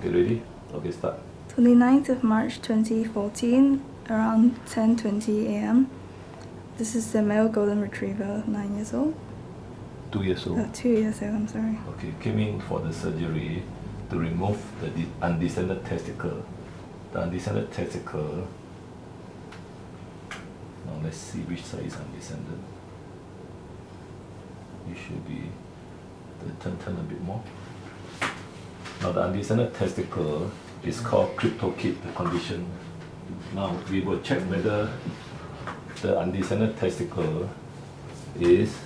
Okay, ready? Okay, start. 29th of March 2014, around 10:20 a.m. This is the male golden retriever, nine years old. Two years old. Uh, two years old. I'm sorry. Okay, came in for the surgery to remove the undescended testicle. The undescended testicle. Now let's see which side is undescended. It should be. Turn, turn a bit more. Now the undescended testicle is called cryptorchid, condition. Now we will check whether the undescended testicle is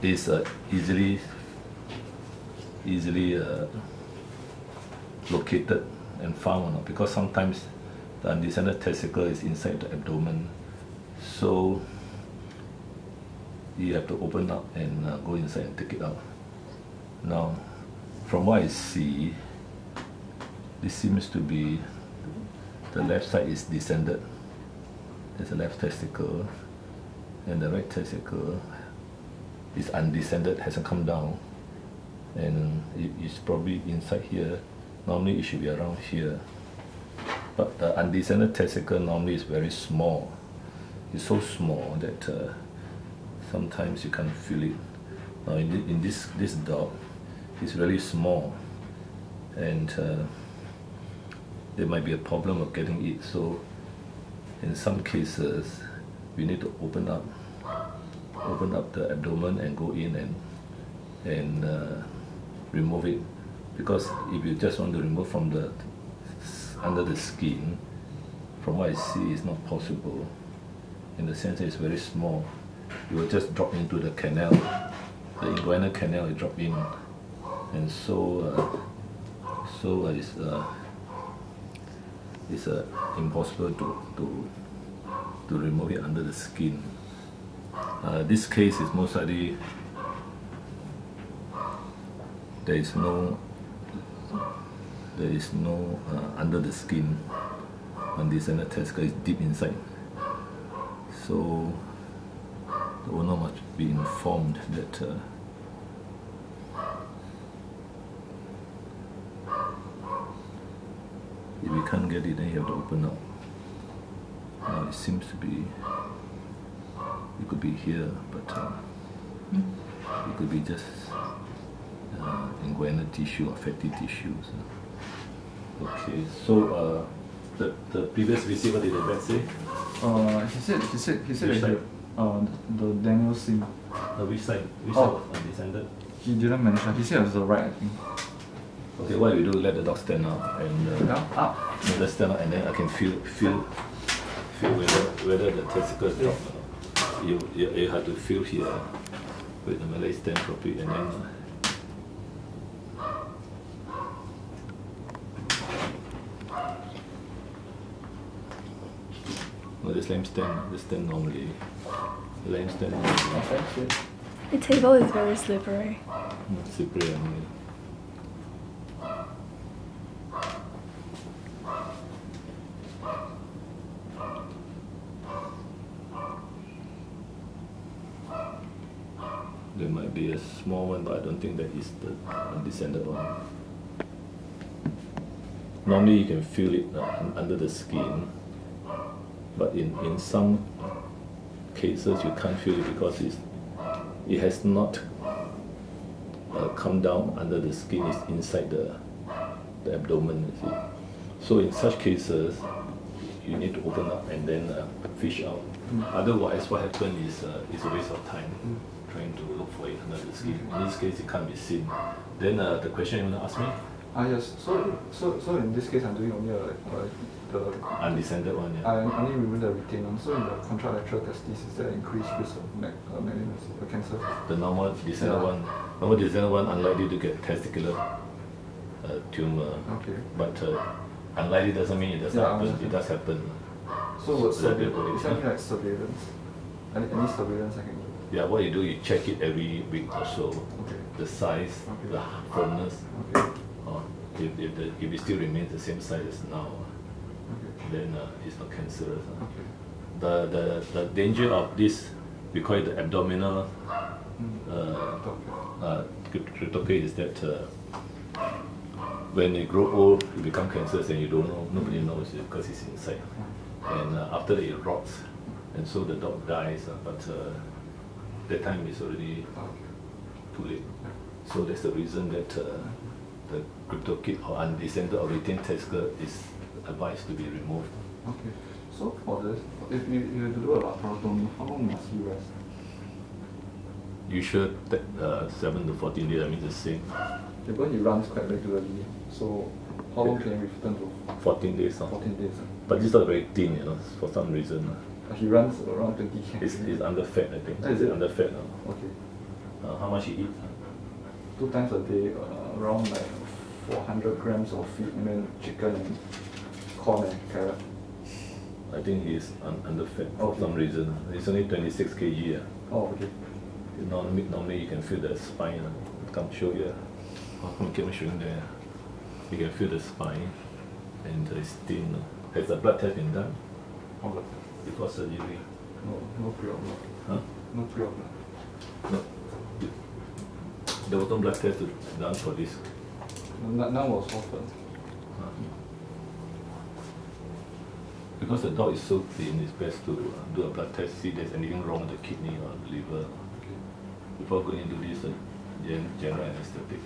is uh, easily easily uh, located and found or not. Because sometimes the undescended testicle is inside the abdomen. So you have to open up and uh, go inside and take it out. Now from what I see this seems to be the left side is descended there's a left testicle and the right testicle is undescended, hasn't come down, and it is probably inside here. Normally it should be around here, but the undescended testicle normally is very small. It's so small that uh, sometimes you can't feel it. Now in, thi- in this this dog, it's really small, and uh, there might be a problem of getting it. So in some cases, we need to open up open up the abdomen and go in and and uh, remove it. Because if you just want to remove from the under the skin from what I see it's not possible. In the sense that it's very small. You will just drop into the canal. The inguinal canal will drop in and so uh, so uh, it's uh, it's impossible to, to to remove it under the skin. This case is most likely there is no there is no uh, under the skin undescended testicle is deep inside. So the owner must be informed that uh, if you can't get it then you have to open up now it seems to be it could be here, but uh, it could be just uh, inguinal tissue or fatty tissues. Okay, so uh, the, the previous visit, what did the vet say? Uh, he said he said he said that uh the Daniel Sim. Uh, which side? Which Oh. side was undescended? He didn't mention. He said it was the right. I think. Okay, what we do, let the dog stand up and uh, Yeah. Up. let us stand up and then I can feel feel feel whether whether the testicles drop or not. You, you you have to feel here. Wait a minute, stand properly and then. Uh, no, just let stand. Just stand normally. Let stand normally. The table is very slippery. Not slippery only. There might be a small one, but I don't think that is the undescended one. Normally you can feel it uh, under the skin, but in, in some cases you can't feel it because it's, it has not uh, come down under the skin is inside the, the abdomen you see. So in such cases you need to open up and then uh, fish out. Otherwise what happens is uh, it's a waste of time trying to look for it under the skin in this case it can't be seen then uh, the question you want to ask me Ah yes. So so so in this case, I'm doing only a, uh, the undescended one yeah I only remove the retainer. So in the contralateral testis, is there increased risk of mag, uh, malignancy, cancer? the normal descended Yeah. one normal descended one unlikely to get testicular uh, tumor Okay. but uh, unlikely doesn't mean it doesn't Yeah, happen it does happen So what So surveillance? Is it's there any like surveillance? Any, any surveillance I can do? Yeah, what you do, you check it every week or so. Okay. The size, Okay. the firmness, Okay. or if, if, the, if it still remains the same size as now, Okay. then uh, it's not cancerous. uh. Okay. The, the, the danger of this, we call it the abdominal Mm. uh, uh, is that uh, when you grow old, you become cancerous and you don't know, nobody knows it because it's inside. And uh, after that, it rots, and so the dog dies. Uh, but uh, that time is already too late. So that's the reason that uh, the cryptorchid or undescended or retained testicle is advised to be removed. Okay. So for this, if you, you do a laparotomy, how long must you rest? You should take uh, 7 to 14 days, I mean the same. Because he runs quite regularly, so how long can you return to? 14 days. Uh. 14 days. ah. But it's not very thin, you know, for some reason. He runs around 20 k. he's it's underfed, I think. Oh, is it? underfed. Uh. Okay. Uh, how much he eats? Two times a day, uh, around like 400 grams of feed, and then chicken and corn and carrot. I think he's un- underfed for Okay. some reason. He's only 26 kg. Uh. Oh, okay. Normally, normally you can feel the spine. Uh. Come show you. Uh. I'll keep showing there. You can feel the spine and it's thin. Uh. Has the blood test been done Right. before surgery? No, no pre-op. Huh? No pre-op. No. There was no blood test done for this. None none was offered. Because the dog is so thin, it's best to uh, do a blood test, see if there's anything wrong with the kidney or the liver Okay. before going into this uh, gen- general anesthetic.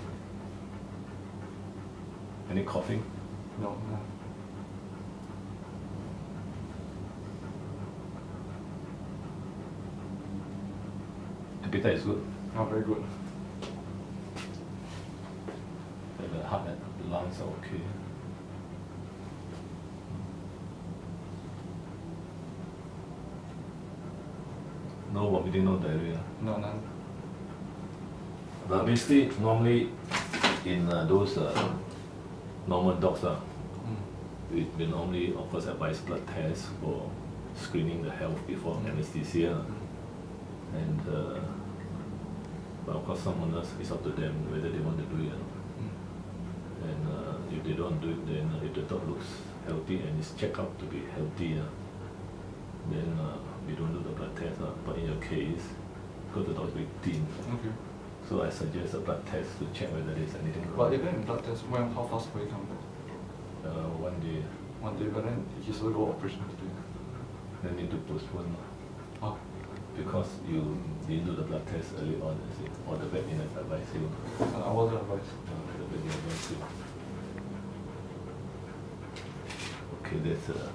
Any coughing? No, no. Appetite is good. Not very good. The heart and the lungs are okay. No vomiting, no diarrhea. No, none. But basically, normally in uh, those uh, normal dogs, uh, Mm. we, normally of course advise blood tests for screening the health before anesthesia. And uh, but of course someone else, it's up to them whether they want to do it or not. Mm. And uh, if they don't do it then uh, if the dog looks healthy and is checked out to be healthy, uh, then uh, we don't do the blood test. Uh, but in your case, because the dog is very thin, Okay. so I suggest a blood test to check whether there's anything wrong. But even in blood test, when how fast will he come back? Uh, one day, One day, but then he still go operation today. then need to postpone Oh. Because you didn't do the blood test early on, is it? Or the vet didn't advise you. I wasn't advised. Uh, the vet didn't advise you. Okay, that's uh,